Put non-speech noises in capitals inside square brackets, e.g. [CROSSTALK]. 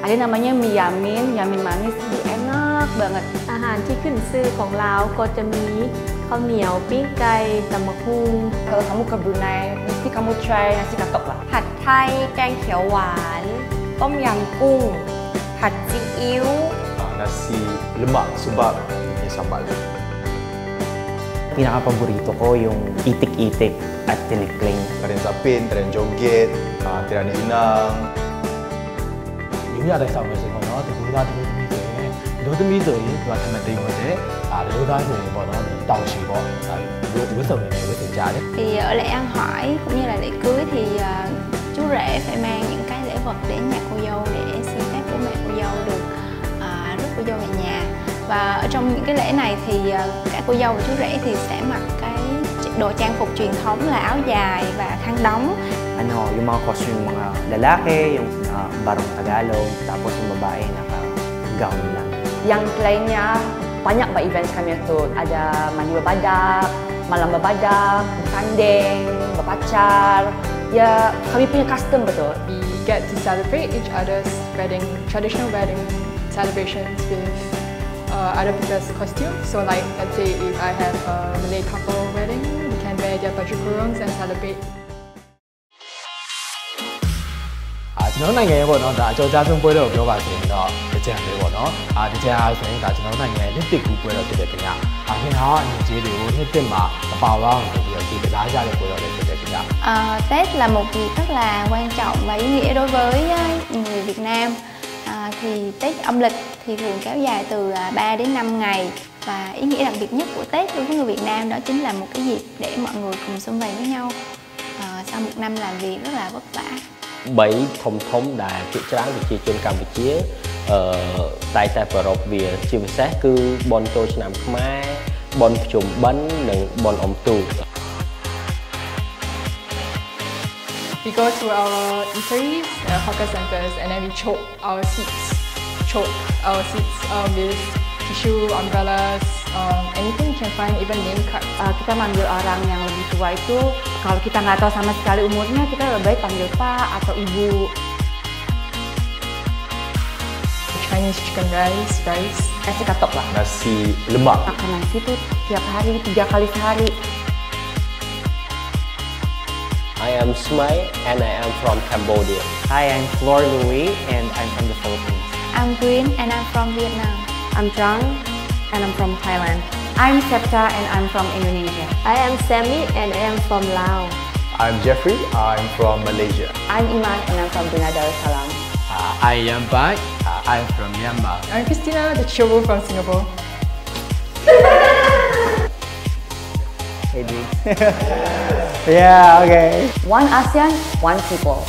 Ada namanya mie yamin, yamin manis itu enak banget. อาหารที่ขึ้นชื่อของลาวก็จะมีข้าวเหนียวปิ้งไก่ตำมะฮุง Kalau kamu ke Brunei, mesti kamu try nasi katok lah. ผัดไทย แกงเขียวหวาน ต้มยำกุ้ง ผัดซีอิ๊ว Ah, nasi lemak sebab punya sambal. Pinaka-paborito ko yung itik-itik at tinikling. Tarian sapin, tarian joget, ah, tarian inang. 演繹第十嘅時候我哋好多啲 thì ở lễ ăn hỏi cũng như là lễ cưới thì chú rể phải mang những cái lễ vật đến nhà cô dâu để xin phép của mẹ cô dâu được uh, cô dâu về nhà và ở trong những cái lễ này thì cả cô dâu và chú rể thì sẽ mặc cái đồ trang phục truyền thống là áo dài và khăn đóng Ano, yung mga costume yung mga lalaki, yung uh, barong Tagalog, tapos yung babae naka-gown lang. Yang lainnya banyak buat event kami tu. Ada mandi berbadak, malam berbadak, bertanding, berpacar. Ya, kami punya custom betul. we get to celebrate each other's wedding, traditional wedding celebrations with uh, other people's costumes. So like, let's say if I have a Malay couple wedding, we can wear their baju kurungs and celebrate. အာကျွန်တော်နိုင်ငံရဲ့ပေါ့နော်ဒါအကျော်ကြားဆုံးပွဲတော်ကိုပြောပါဆိုရင်တော့တကြံလေးပေါ့နော်အာတကြံအားဆိုရင်ဒါကျွန်တော်နိုင်ငံရဲ့နှစ်တစ်ကူပွဲတော်ဖြစ်တယ်ခင်ဗျာအာခင်ဗျာအညီကြီးတွေကိုနှစ်တစ်မှာအပါဝါအောင်ဆိုပြီးတော့ဒီကစားကြတဲ့ပွဲတော်လေးဖြစ်တယ်ခင်ဗျာ Ờ, Tết là một dịp rất là quan trọng và ý nghĩa đối với ờ, người Việt Nam À, thì Tết âm lịch thì thường kéo dài từ à, 3 đến 5 ngày. Và ý nghĩa đặc biệt nhất của Tết đối với người Việt Nam đó chính là một cái dịp để mọi người cùng xung vầy với nhau. À, sau một năm làm việc rất là vất vả. Bảy thông thống đã chữa tráng về chia trên Campuchia. Ở tại sao phải Rộp về chia về sát cứ bon tôi nằm mai bon chùm bánh đừng bon ông tù? We go to our eateries, uh, hawker centers, and then we choke our seats, choke our seats um, with tissue, umbrellas, um, anything you can find, even name cards. Uh, kita manggil orang yang lebih tua itu, kalau kita nggak tahu sama sekali umurnya, kita lebih baik panggil Pak atau Ibu. Chinese chicken rice, rice. Nasi katok lah. Nasi lemak. Makan nasi itu tiap hari, tiga kali sehari. I am Smay and I am from Cambodia. Hi, I'm Flor Louis and I'm from the Philippines. I'm Green and I'm from Vietnam I'm Jang and I'm from Thailand. I'm Septa and I'm from Indonesia. I am Sammy and I am from Laos I'm Jeffrey, I'm from Malaysia. I'm Iman and I'm from Brunei Darussalam. Uh, I am Bai. Uh, I'm from Myanmar. I'm Christina, the chobo from Singapore. [LAUGHS] Hey, dude. [LAUGHS] yeah, okay. One ASEAN, one people.